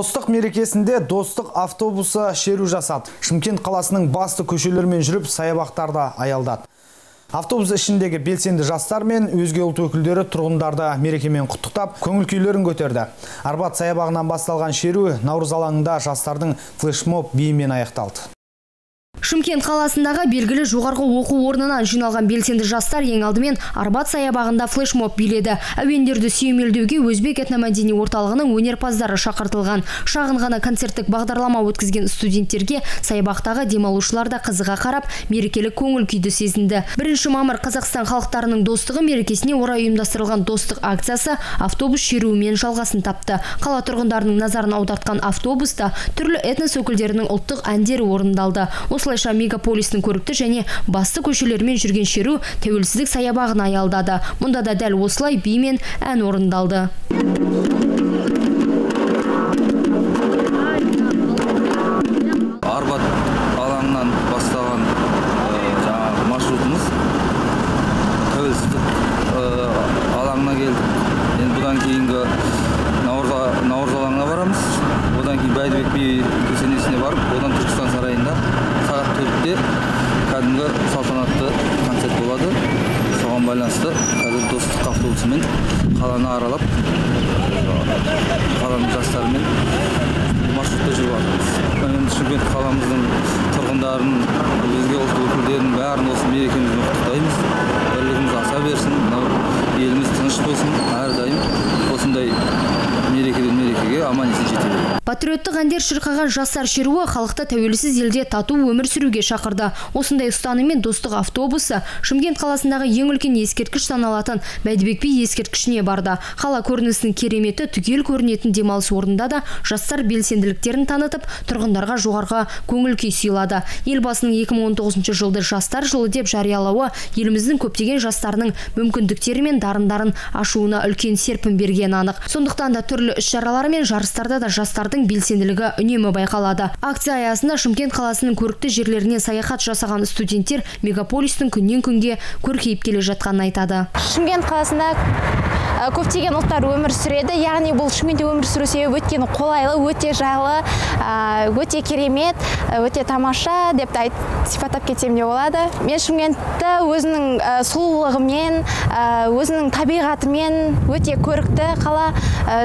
Достық мерекесінде достық автобусы шеру жасады. Шымкент қаласының басты көшелермен жүріп саябақтарда аялдады. Автобус ішіндегі белсенді жастар мен өзге ұлт өкілдері тұрғындарды мерекемен құттықтап, көңіл күйлерін көтерді. Арбат саябағынан басталған шеру Наурыз алаңында жастардың флешмоб биімен аяқталды. Шымкент қаласындағы белгілі жоғарғы оқу орнынан жиналған белсенді жастар ең алдымен Арбат саябағында флешмоб биледі. Әуендерді сүйемелдеуге өзбек этномәдени орталығының өнерпаздары шақыртылған. Шағын ғана концерттік бағдарлама өткізген студенттерге саябақтағы демалушылар да қызыға қарап, мерекелік көңіл күйді сезінді. Бірінші мамыр Қазақстан халықтарының достығы мерекесіне орай ұйымдастырылған достық акциясы автобус шеруімен жалғасын тапты. Қала тұрғындарының назарын аудартқан автобуста түрлі этнос өкілдерінің ұлттық әндері орындалды. Осылай осылайша мегаполистің көрікті және басты көшелерімен жүрген шеру тәуелсіздік саябағын аялдады. Мұнда да дәл осылай би мен ән орындалды. Арбат алаңынан бастаған жаңағы маршрутымыз тәуелсіздік алаңына келдік енді бұдан кейінгі наурыз алаңына барамыз. Одан кейін бәйдібек би кесенесіне барып одан түркістан төртте кәдімгі салтанатты концерт болады. Соған байланысты қазір достық автобусымен қаланы аралап қаланың жастарымен маршрутта жүріп жатырмыз. Енді шымкент қаламыздың тұрғындарын өзге ұлт өкілдерін бәрін осы мерекемізбен құттықтаймыз. Бірлігіміз аса берсін мынау еліміз тыныш болсын әрдайым. Осындай мерекеден мерекеге аман есен жете патриоттық әндер шырқаған жастар шеруі халықты тәуелсіз елде тату өмір сүруге шақырды. Осындай ұстаныммен достық автобусы шымкент қаласындағы ең үлкен ескерткіш саналатын бәйдібек би ескерткішіне барды. Қала көрінісінің кереметі түгел көрінетін демалыс орнында да жастар белсенділіктерін танытып тұрғындарға жоғарғы көңіл күй сыйлады. Елбасының 2019 жылды жастар жылы деп жариялауы еліміздің көптеген жастарының мүмкіндіктері мен дарындарын ашуына үлкен серпін берген анық. Сондықтан да түрлі іс шаралар мен жарыстарда да жастардың белсенділігі үнемі байқалады. Акция аясында шымкент қаласының көрікті жерлеріне саяхат жасаған студенттер мегаполистің күннен күнге көркейіп келе жатқанын айтады. Шымкент қаласында көптеген ұлттар өмір сүреді. Яғни бұл шымкентте өмір сүру себебі өйткені қолайлы өте жайлы өте керемет өте тамаша деп те сипаттап кетсем де болады. Мен шымкентті өзінің сұлулығымен өзінің табиғатымен өте көрікті қала.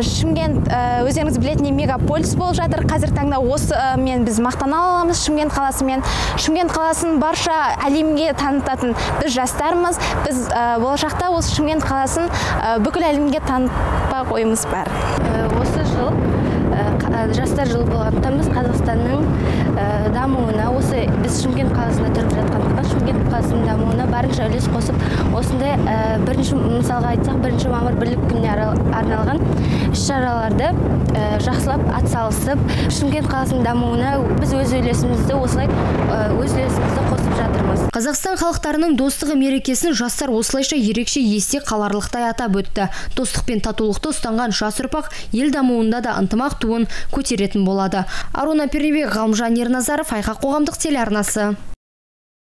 Шымкент өздеріңіз білетіндей мегаполис болып жатыр. Қазіргі таңда осымен біз мақтана аламыз шымкент қаласымен. Шымкент қаласын барша әлемге танытатын біз жастармыз. Біз болашақта осы шымкент қаласын бүкіл әлемге танытпақ ойымыз бар. Осы жыл жастар жылы болғандықтан біз қазақстанның дамуына біз шымкент қаласында тұрып жатқандықтан шымкент қаласының дамуына барынша үлес қосып осындай бірінші мысалға айтсақ бірінші мамыр бірлік күніне арналған іс шараларды жақсылап атсалысып шымкент қаласының дамуына біз өз үлесімізді осылай өз үлесімізді қосып жатырмыз. Қазақстан халықтарының достығы мерекесін жастар осылайша ерекше есте қаларлықтай атап өтті. Достық пен татулықты ұстанған жас ұрпақ ел дамуында да ынтымақ туын көтеретін болады. Аруна пернебек ғалымжан ерназаров айқақ қоғамдық nossa